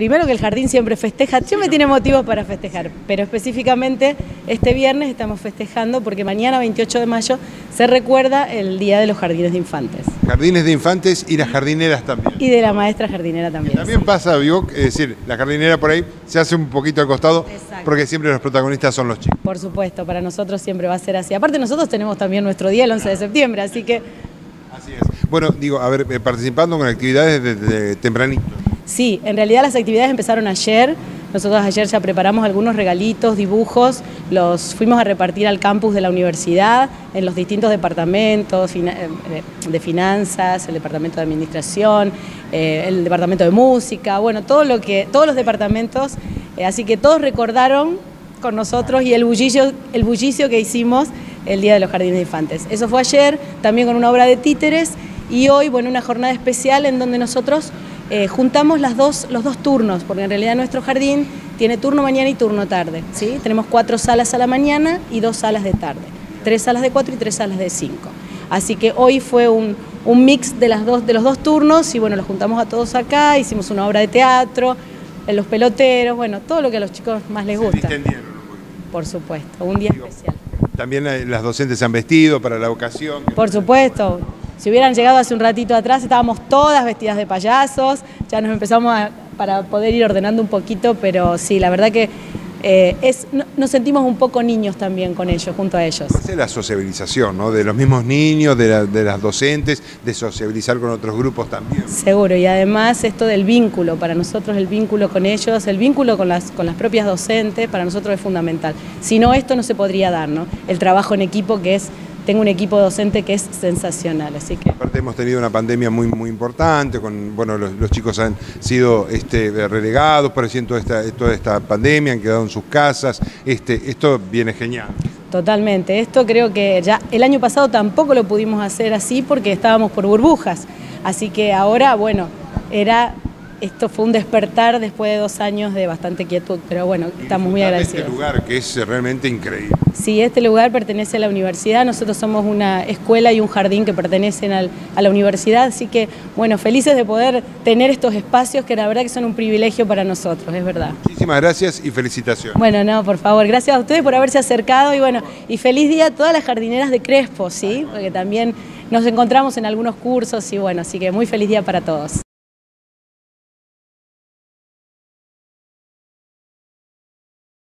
primero que el jardín siempre festeja, siempre tiene motivos para festejar, pero específicamente este viernes estamos festejando porque mañana 28 de mayo se recuerda el Día de los Jardines de Infantes. Jardines de infantes y las jardineras también. Y de la maestra jardinera también. También pasa, vivo, es decir, la jardinera por ahí se hace un poquito al costado Exacto. porque siempre los protagonistas son los chicos. Por supuesto, para nosotros siempre va a ser así. Aparte nosotros tenemos también nuestro día el 11 de septiembre, así que Así es. Bueno, digo, a ver, eh, participando con actividades desde tempranito. Sí, en realidad las actividades empezaron ayer. Nosotros ayer ya preparamos algunos regalitos, dibujos, los fuimos a repartir al campus de la universidad, en los distintos departamentos eh, de finanzas, el departamento de administración, eh, el departamento de música, bueno, todo que, todos los departamentos, eh, así que todos recordaron con nosotros y el bullicio, el bullicio que hicimos el Día de los Jardines de Infantes. Eso fue ayer, también con una obra de títeres y hoy, bueno, una jornada especial en donde nosotros eh, juntamos las dos, los dos turnos, porque en realidad nuestro jardín tiene turno mañana y turno tarde. ¿sí? Tenemos cuatro salas a la mañana y dos salas de tarde. Tres salas de cuatro y tres salas de cinco. Así que hoy fue un, un mix de, las dos, de los dos turnos y bueno, los juntamos a todos acá, hicimos una obra de teatro, en los peloteros, bueno, todo lo que a los chicos más les Se gusta. poquito. Por supuesto, un día especial. También eh, las docentes se han vestido para la ocasión. Por supuesto, si hubieran llegado hace un ratito atrás, estábamos todas vestidas de payasos, ya nos empezamos a- para poder ir ordenando un poquito, pero sí, la verdad que eh, es, no- nos sentimos un poco niños también con ellos, junto a ellos. Es la sociabilización, ¿no? De los mismos niños, de, la- de las docentes, de sociabilizar con otros grupos también. Seguro, y además esto del vínculo, para nosotros el vínculo con ellos, el vínculo con las, con las propias docentes, para nosotros es fundamental. Si no, esto no se podría dar, ¿no? El trabajo en equipo que es, tengo un equipo docente que es sensacional, así que... Aparte hemos tenido una pandemia muy muy importante, con bueno los, los chicos han sido este, relegados por toda esta, toda esta pandemia, han quedado en sus casas. Este, esto viene genial. Totalmente. Esto creo que ya el año pasado tampoco lo pudimos hacer así porque estábamos por burbujas. Así que ahora, bueno, era esto fue un despertar después de dos años de bastante quietud, pero bueno, estamos muy de agradecidos. Este lugar que es realmente increíble. Sí, este lugar pertenece a la universidad, nosotros somos una escuela y un jardín que pertenecen al- a la universidad, así que bueno, felices de poder tener estos espacios que la verdad que son un privilegio para nosotros, es verdad. Muchísimas gracias y felicitaciones. Bueno, no, por favor, gracias a ustedes por haberse acercado y bueno, y feliz día a todas las jardineras de Crespo, ¿sí? Porque también nos encontramos en algunos cursos y bueno, así que muy feliz día para todos.